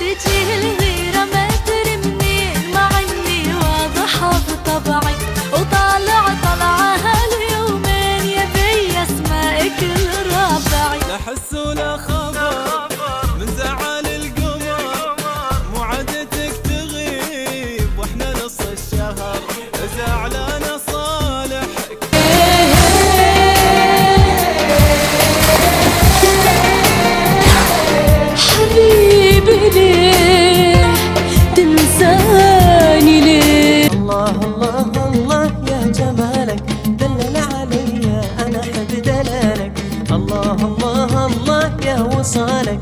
世界 انساني ليه الله الله الله يا جمالك دلل عليا أنا حب دلالك. الله الله الله يا وصالك.